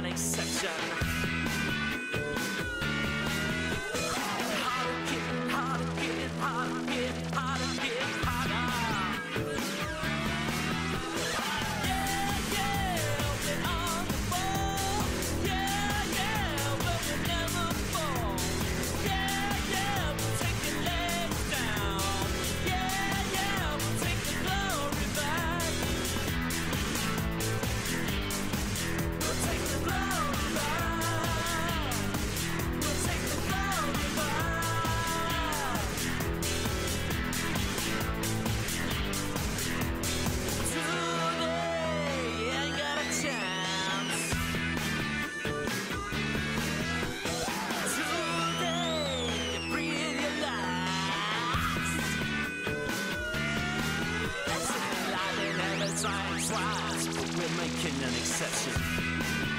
an exception. Twice, but we're making an exception.